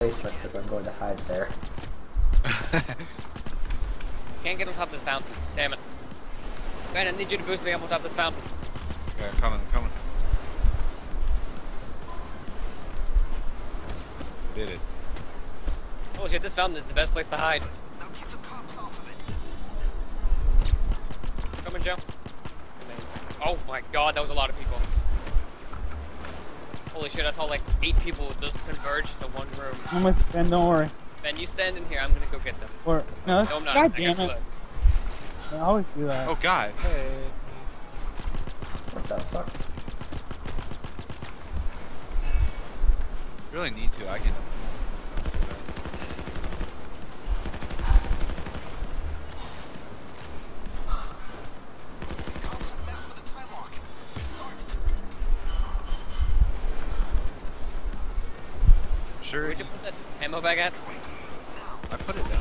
basement because I'm going to hide there. Can't get on top of this fountain. Damn it. Ben, I need you to boost me up on top of this fountain. Okay, I'm coming, I'm coming. Did it. Oh shit, this fountain is the best place to hide. Coming, Joe. Oh my god, that was a lot of people. Holy shit, I saw like eight people just converge into one room. I'm with Ben, don't worry. Ben, you stand in here, I'm gonna go get them. Or, no, No, I'm not. God I damn got it. flood. I always do that. Oh god. Hey. What the fuck? Really need to, I can. That ammo at? I put it down.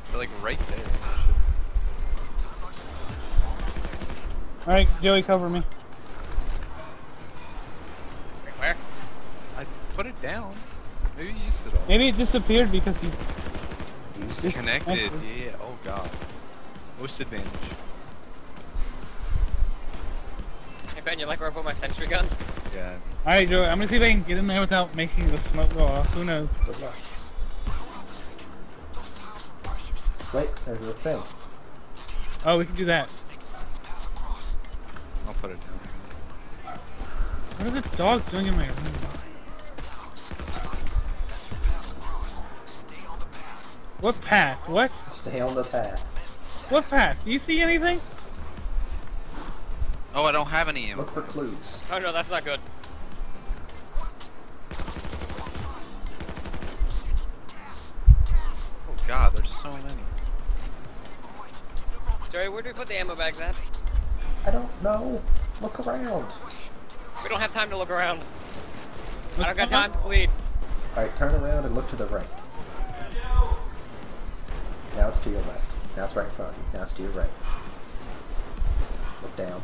It's like right there. Alright, Joey, cover me. Wait, Where? I put it down. Maybe you used it all. Maybe it disappeared because he. Used It's Connected. connected. Yeah. Oh god. Most advantage. Hey Ben, you like where I put my sentry gun? Yeah. Alright, Joe, I'm gonna see if I can get in there without making the smoke go off. Who knows? Good luck. Wait, there's a thing. Oh, we can do that. I'll put it down. What are the dogs doing in my room? What path? What? Stay on the path. What path? Do you see anything? Oh, I don't have any ammo. Look for clues. Oh no, that's not good. Oh god, there's so many. Jerry, where do we put the ammo bags at? I don't know. Look around. We don't have time to look around. I Let's don't got time to bleed. Alright, turn around and look to the right. Now it's to your left. Now it's right in front of you. Now it's to your right. Look down.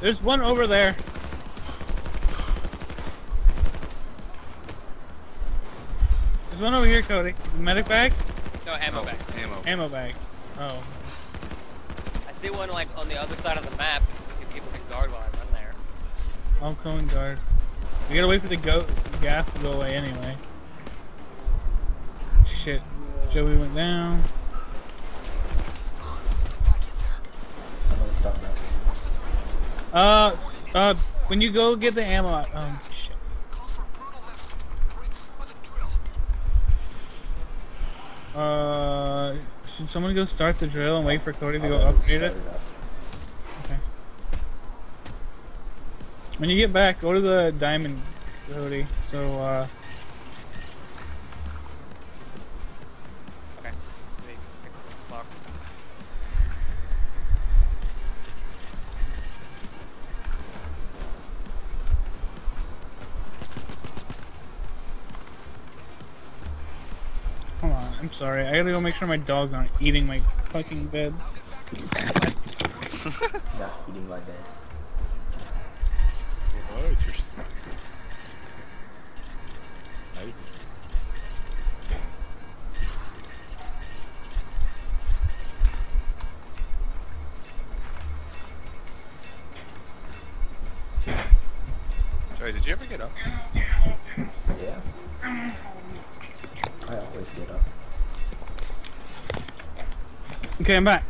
There's one over there. There's one over here, Cody. Medic bag? No ammo Oh, bag. ammo. Ammo bag. Oh. I see one like on the other side of the map. If people can guard while I run there. I'll go and guard. We gotta wait for the go gas to go away anyway. Shit. Joey went down. Uh, uh, when you go get the ammo, um, shit. Uh, should someone go start the drill and wait for Cody to go upgrade it? Okay. When you get back, go to the diamond, Cody. So, uh, sorry. I gotta go make sure my dogs aren't eating my fucking bed. Not eating my bed. Oh, it's. Nice. Sorry, did you ever get up? Okay, I'm back.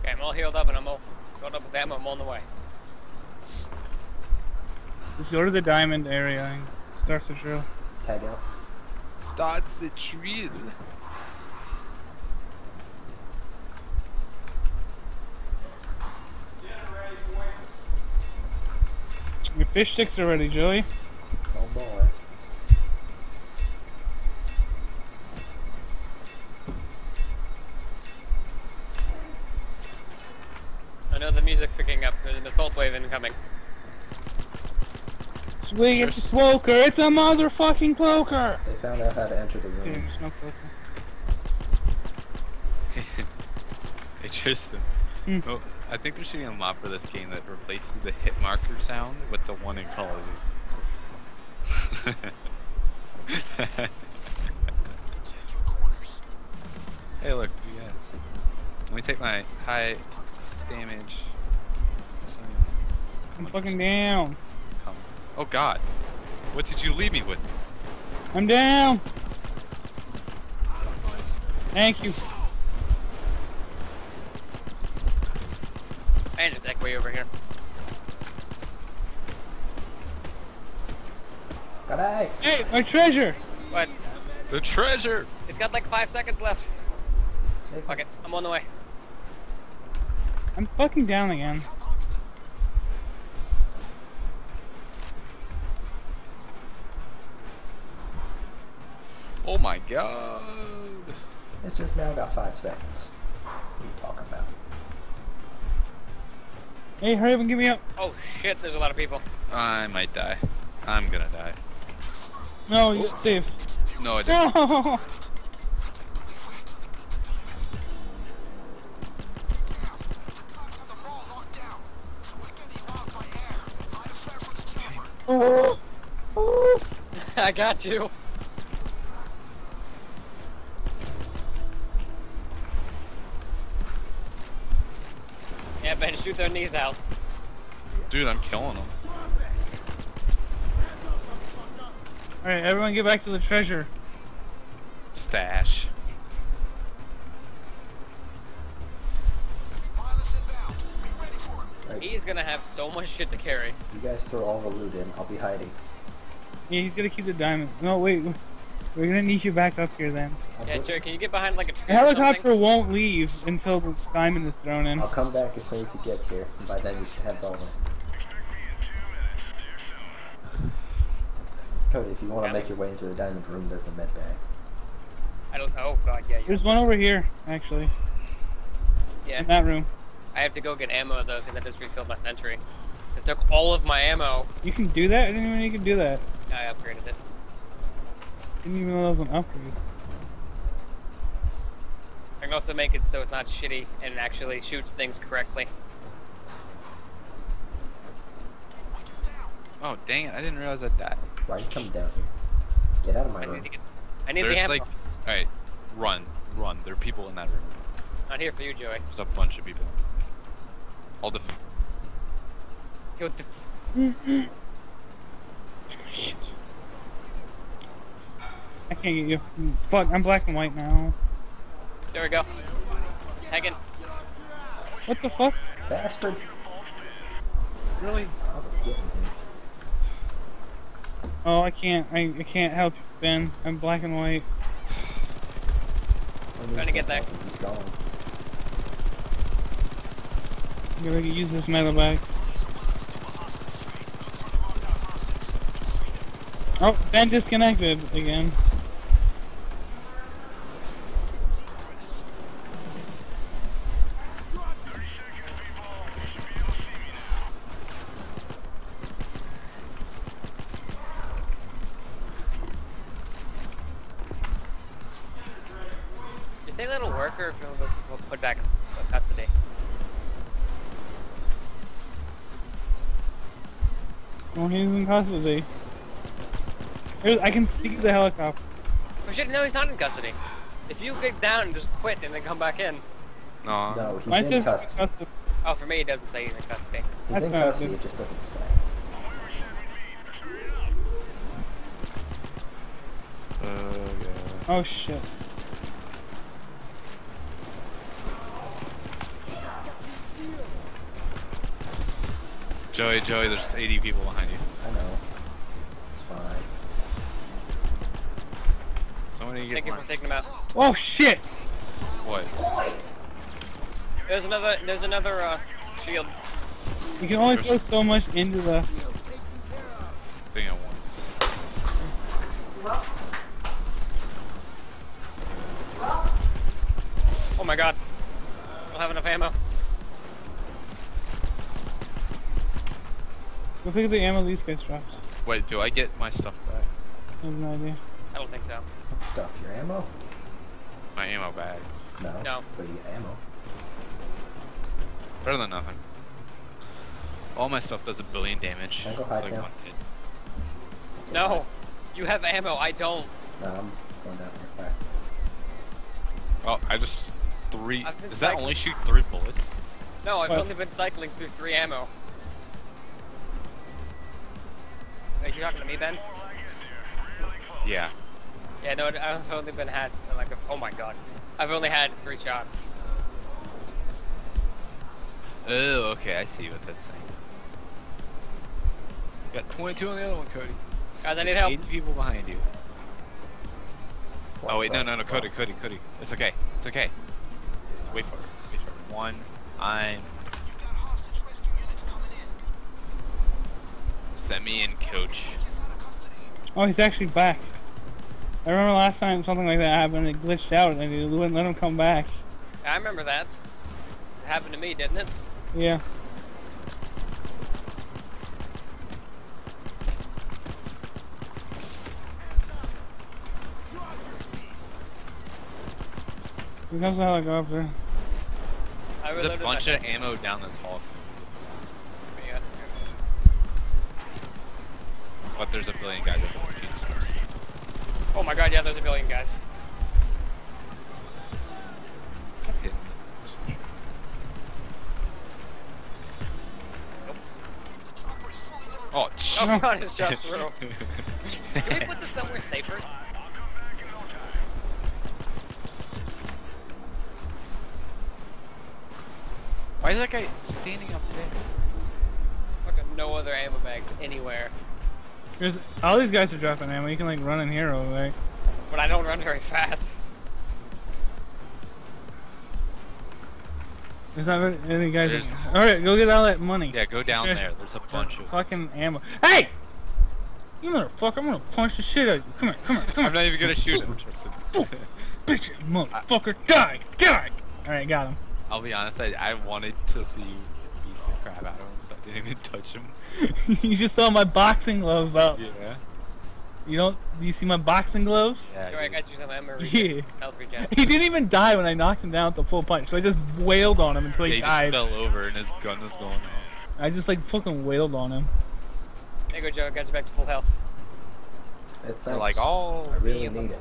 Okay, I'm all healed up and I'm all filled up with ammo. I'm on the way. Just go to the diamond area and start the drill. Tag out. Starts the drill. Your fish sticks are ready, Joey. Oh boy. I know the music picking up. There's an assault wave incoming. Swing, it's a smoker. It's a motherfucking cloaker. They found out how to enter the room. smoke cloaker. H Tristan. Hmm. Oh, I think they're shooting a mod for this game that replaces the hit marker sound with the one in Call of Duty. hey, look, you guys. Let me take my high damage. I'm fucking down. Come. Oh God, what did you leave me with? I'm down. Thank you. And it's like way over here. Got A. Hey, my treasure. What? The treasure. It's got like five seconds left. Take Fuck it. I'm on the way. I'm fucking down again. God. It's just now got five seconds. What are you talking about? Hey, hurry up and get me up. Oh shit, there's a lot of people. I might die. I'm gonna die. No, you're safe. No, I didn't. No. I got you. Yeah, Ben, shoot their knees out. Dude, I'm killing them. Alright, everyone get back to the treasure. Stash. Right. He's gonna have so much shit to carry. You guys throw all the loot in. I'll be hiding. Yeah, he's gonna keep the diamond. No, wait. We're gonna need you back up here then. I'll, Yeah, put- can you get behind like a tree The or helicopter won't leave until the diamond is thrown in. I'll come back as soon as he gets here. And by then you should have Bowman. Cody, if you want to Yeah. make your way into the diamond room, there's a med bag. I don't. Oh god, yeah. You, There's one over here, actually. yeah. In that room. I have to go get ammo though, because I just refilled my sentry. It took all of my ammo. You can do that? I didn't even know you could do that. I upgraded it. Didn't even know that was an upgrade. I can also make it so it's not shitty and it actually shoots things correctly. Oh dang it! I didn't realize I died. Why are you coming down here? Get out of my I room. need to get. I need There's the ammo. like, all right, run, run. There are people in that room. Not here for you, Joey. There's a bunch of people. I'll defend. Yo, d- Shit. I can't get you. Fuck, I'm black and white now. there we go. Hagen. What the fuck? Bastard! Really? I was getting him. Oh, I can't. I, I can't help you, Ben. I'm black and white. What do you Trying to get can't there. He's gone. I'm gonna use this metal bag. Oh, Ben disconnected again. You think that'll work or if we'll, we'll put back custody? Oh, he's in custody. There's, I can see the helicopter. Oh shit, no, he's not in custody. If you get down and just quit and then come back in. No. No, he's Mine in custody. custody. Oh, for me, it doesn't say he's in custody. He's That's in custody, good. it just doesn't say. Uh, yeah. Oh shit. Joey, Joey, there's 80 people behind you. I know. It's fine. Somebody get Thank you my... for taking him out. Oh shit! What? There's another, there's another, uh, shield. You can only throw so much into the. Thing at once. Oh my god. I don't have enough ammo. Go at the ammo these guys dropped. Wait, do I get my stuff back? I have no idea. I don't think so. What stuff? Your ammo? My ammo bags. No. No. But you get ammo. Better than nothing. All my stuff does a billion damage. Can I go hide Like now? one hit. No, you have ammo. I don't. No, I'm going down here. Alright. Oh, I just three. I've been Does that only shoot three bullets? No, I've What? only been cycling through three ammo. Wait, you're talking to me, Ben? Yeah. Yeah, no, I've only been had like a, oh my god, I've only had three shots. Oh, okay. I see what that's saying. Got 22 on the other one, Cody. Guys, I need help. 80 people behind you. What Oh wait, no, the no, no. Cody, Cody, Cody. It's okay. It's okay. Just wait for it. Wait for it. One. I'm. Me in, coach. Oh, he's actually back. I remember last time something like that happened. It glitched out and it wouldn't let him come back. I remember that. It happened to me, didn't it? Yeah. Here comes the helicopter. I There's a bunch of ammo down this hall. Yeah. But there's a billion guys over there. Oh my god, yeah, there's a billion guys. Oh, Oh god, it's just through. Can we put this somewhere safer? Why is that guy standing up there? Fucking no other ammo bags anywhere. There's all these guys are dropping ammo. You can like run in here real quick. But I don't run very fast. There's not any guys. There's- All right, go get all that money. Yeah, go down There's- there. There's a bunch of. fucking ammo. Hey! You motherfucker! I'm gonna punch the shit out of you. Come here, come here, come I'm not even gonna shoot him, Bitch, you motherfucker! Die! Die! All right, got him. I'll be honest. I, I wanted to see you beat the crap out of him, so I didn't even touch him. you just saw my boxing gloves up. Yeah. You don't? Do you see my boxing gloves? Yeah. Alright, I dude. got you some ammo. Yeah. Health regen. He didn't even die when I knocked him down with the full punch. So I just wailed on him until Yeah, he he just died. fell over and his gun was going off. I just like fucking wailed on him. There you go, Joe. I got you back to full health. Hey, They're thanks. like, oh, I really me and need it.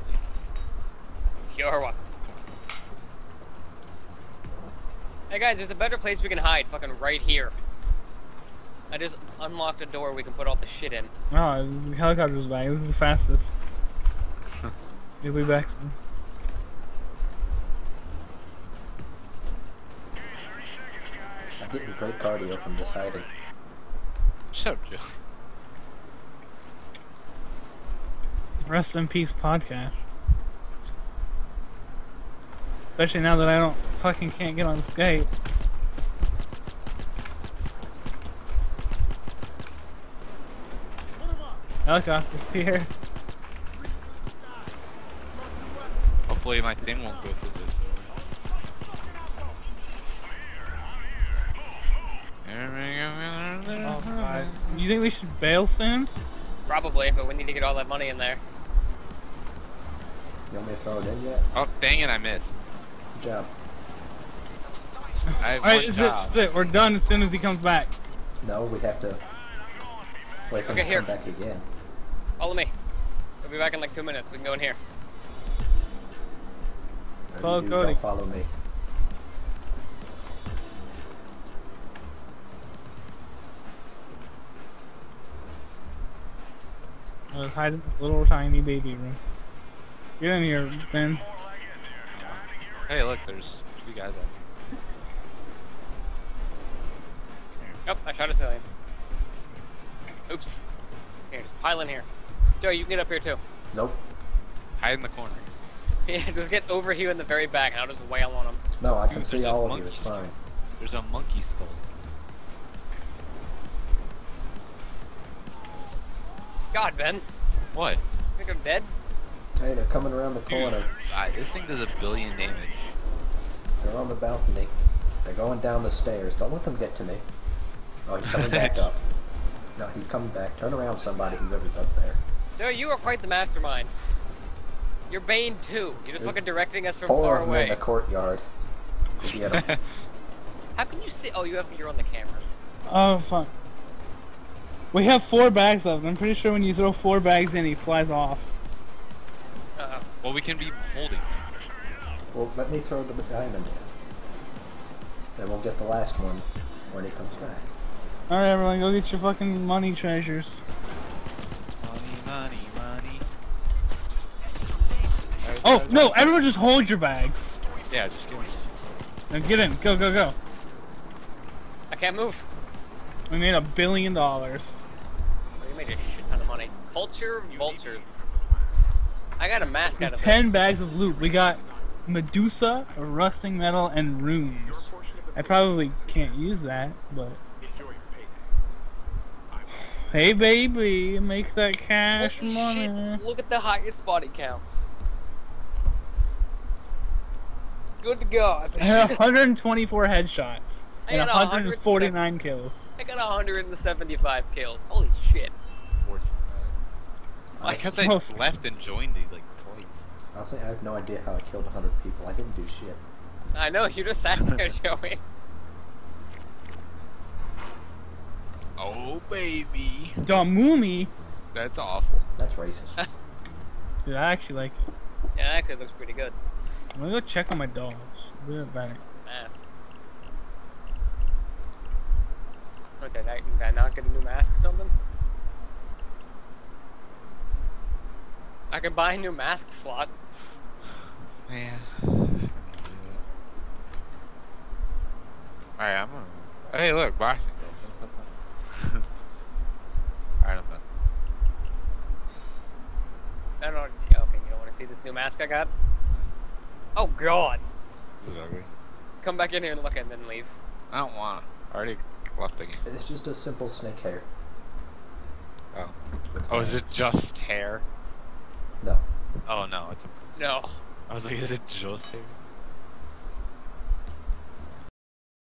You're welcome. Hey guys, there's a better place we can hide. Fucking right here. I just unlocked a door we can put all the shit in. Oh, the helicopter's back. This is the fastest. He'll be back soon. I'm getting great cardio from this hiding. Shut up, Joe. Rest in peace podcast. Especially now that I don't fucking can't get on Skype. Helicopter's here. Hopefully my thing won't go through this Oh, door. God. You think we should bail soon? Probably, but we need to get all that money in there. You want me to throw it in yet? Oh, dang it, I missed. Good job. I have Alright, one is job. this is it. We're done as soon as he comes back. No, we have to wait for Okay, him to come back again. Follow me. We'll be back in like two minutes. We can go in here. Follow you Cody. Don't follow me. I was hiding in this little tiny baby room. Get in here, Ben. Hey, look, there's two guys out Nope, I shot a civilian. Oops. Here, just pile in here. Joe, you can get up here too. Nope. Hide in the corner. Yeah, just get over here in the very back and I'll just wail on him. No, I can Dude, see all of you. monkey. It's fine. There's a monkey skull. God, Ben. What? You think I'm dead? Hey, they're coming around the Dude, corner. I, this thing does a billion damage. They're on the balcony. They're going down the stairs. Don't let them get to me. Oh, he's coming back up. No, he's coming back. Turn around, somebody, whoever's up there. Joe, you are quite the mastermind. You're Bain too. You're just There's fucking directing us from Four far of them in the courtyard. Get 'em. How can you see? Oh, you have. You're on the cameras. Oh fuck. We have four bags left. I'm pretty sure when you throw four bags in, he flies off. Uh, Well, we can be holding them. Well, let me throw the diamond in. Then we'll get the last one when he comes back. All right, everyone, go get your fucking money treasures. Money, money, money. Oh no! Everyone, just hold your bags. Yeah, just give me. Now get in. Go, go, go. I can't move. We made a billion dollars. Oh, we made a shit ton of money. Culture vultures. I got a mask out of Ten this. bags of loot. We got Medusa, rusting metal, and runes. I probably can't use that, but. Hey baby, make that cash Holy money. shit! Look at the highest body count. Good God. I had 124 headshots I and got 149 kills. I got 175 kills. Holy shit. I Nice. guess I Most- left and joined it like twice. Honestly, I have no idea how I killed 100 people. I didn't do shit. I know, you just sat there, Joey. Oh baby, Damumi, that's awful. That's racist. dude, I actually like it. Yeah, actually, it looks pretty good. I'm gonna go check on my dogs. Be right back. This mask. What, did I, did I not get a new mask or something? I can buy a new mask slot. Man. Alright, I'm gonna. Hey, look, boxing. Alright, I'm done. I don't know. yeah, Okay, you don't want to see this new mask I got? Oh god! This is ugly. Come back in here and look at and then leave. I don't wanna. I already left again. It's just a simple snake hair. Oh. with Oh, is it just hair? No. Oh no, it's a. No. I was like, is it just hair?